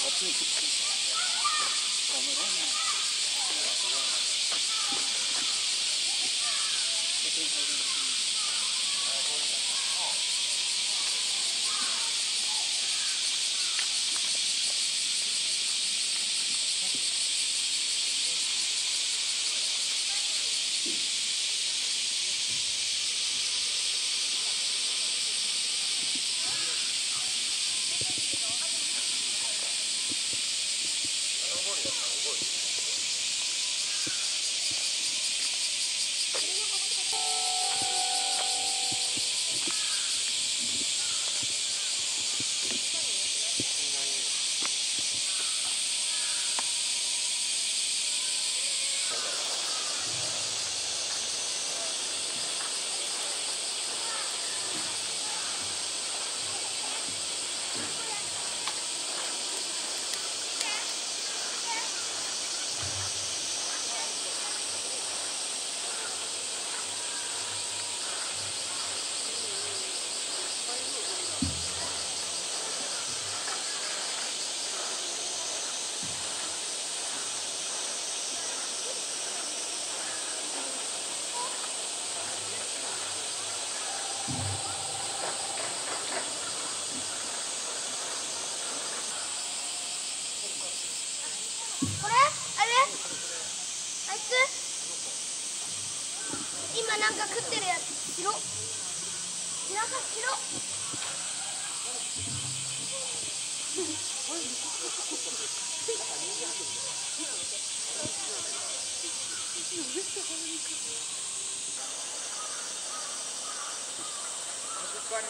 Thank you.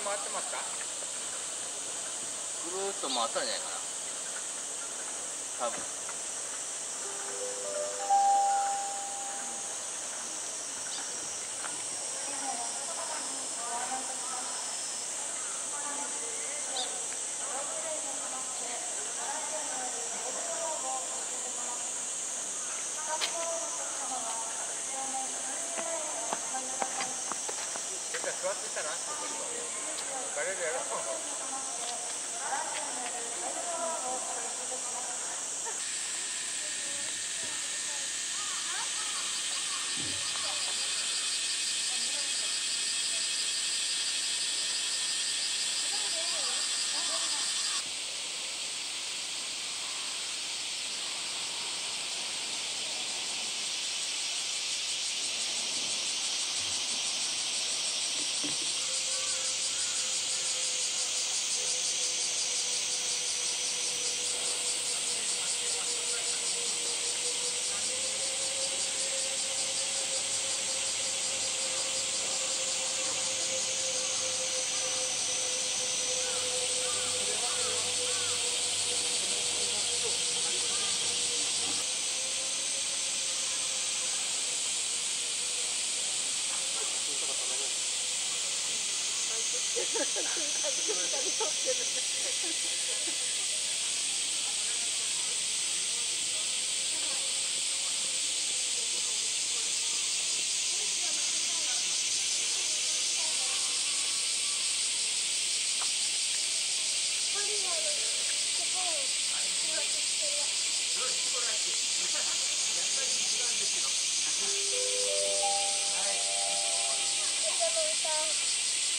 回ってますかぐるっと回ったんじゃないかな多分れるやろ